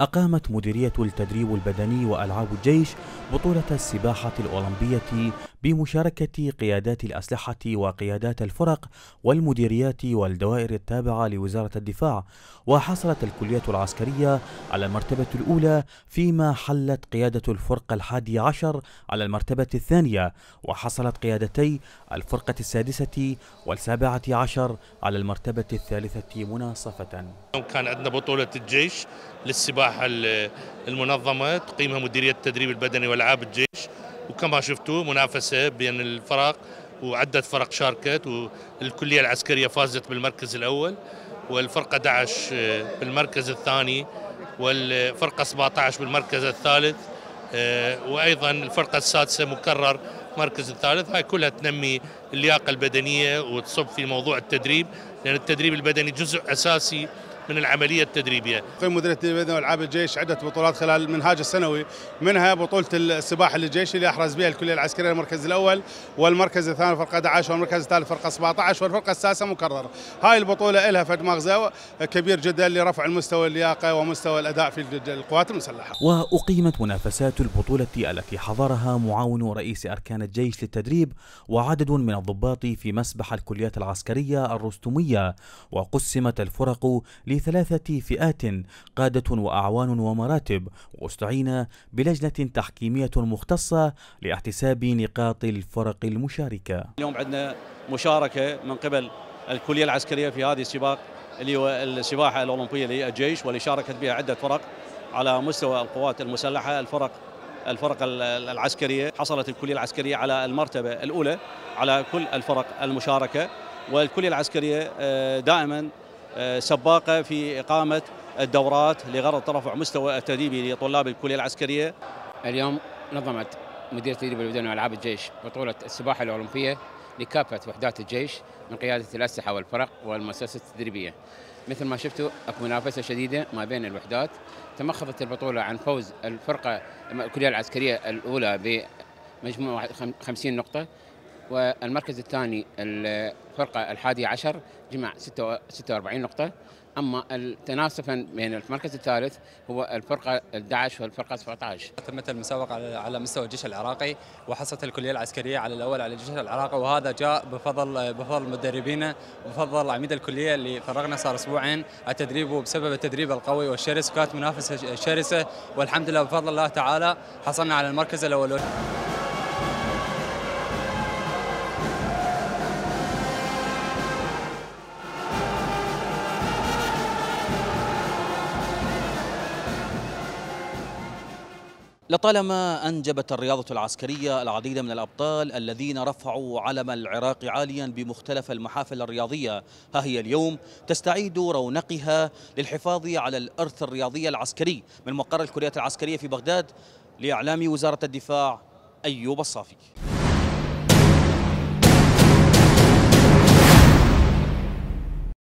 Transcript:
أقامت مديرية التدريب البدني وألعاب الجيش بطولة السباحة الأولمبية بمشاركة قيادات الأسلحة وقيادات الفرق والمديريات والدوائر التابعة لوزارة الدفاع وحصلت الكلية العسكرية على المرتبة الأولى فيما حلت قيادة الفرقة الحادية عشر على المرتبة الثانية وحصلت قيادتي الفرقة السادسة والسابعة عشر على المرتبة الثالثة مناصفة. كان عندنا بطولة الجيش للسباحة المنظمة تقيمها مديرية التدريب البدني والألعاب الجيش. وكما شفتوا منافسة بين الفرق وعدة فرق شاركت والكلية العسكرية فازت بالمركز الأول والفرقة 11 بالمركز الثاني والفرقة 17 بالمركز الثالث آه، وأيضا الفرقة السادسة مكرر المركز الثالث. هاي كلها تنمي اللياقة البدنية وتصب في موضوع التدريب لأن التدريب البدني جزء أساسي من العملية التدريبية. قيم مديرية البدن والعاب الجيش عدة بطولات خلال المنهاج السنوي منها بطولة السباحة للجيش اللي أحرز بها الكلية العسكرية المركز الأول والمركز الثاني فرقة 11 والمركز الثالث فرقة 17 والفرقة السادسة مكررة. هاي البطولة لها فد مغزى كبير جدا لرفع المستوى اللياقة ومستوى الأداء في القوات المسلحة. وأقيمت منافسات البطولة التي حضرها معاون رئيس أركان الجيش للتدريب وعدد من الضباط في مسبح الكليات العسكرية الرستميه وقسمت الفرق ثلاثة فئات قادة وأعوان ومراتب واستعين بلجنة تحكيمية مختصة لاحتساب نقاط الفرق المشاركة. اليوم عندنا مشاركة من قبل الكلية العسكرية في هذه السباق اللي هو السباحة الأولمبية للجيش واللي شاركت بها عدة فرق على مستوى القوات المسلحة الفرق الفرق العسكرية. حصلت الكلية العسكرية على المرتبة الأولى على كل الفرق المشاركة والكلية العسكرية آه، دائما سباقه في إقامة الدورات لغرض ترفع مستوى التدريبي لطلاب الكلية العسكرية. اليوم نظمت مديريه تدريب البدن والعاب الجيش بطولة السباحة الأولمبية لكافة وحدات الجيش من قيادة الأسلحة والفرق والمؤسسات التدريبية. مثل ما شفتوا أكو منافسة شديدة ما بين الوحدات تمخضت البطولة عن فوز الفرقة الكلية العسكرية الأولى بمجموع 50 نقطة والمركز الثاني الفرقة الحادي عشر جمع 46 نقطة. أما التناسفا بين المركز الثالث هو الفرقة 11 والفرقة 17 تمت المسابقة على مستوى الجيش العراقي وحصلت الكلية العسكرية على الأول على الجيش العراقي وهذا جاء بفضل بفضل مدربينا وبفضل عميد الكلية اللي فرغنا صار أسبوعين. التدريب وبسبب التدريب القوي والشرس كانت منافسة شرسة. والحمد لله بفضل الله تعالى حصلنا على المركز الأول. لطالما أنجبت الرياضة العسكرية العديد من الأبطال الذين رفعوا علم العراق عاليا بمختلف المحافل الرياضية ها هي اليوم تستعيد رونقها للحفاظ على الإرث الرياضي العسكري من مقر الكلية العسكرية في بغداد لإعلام وزارة الدفاع أيوب الصافي.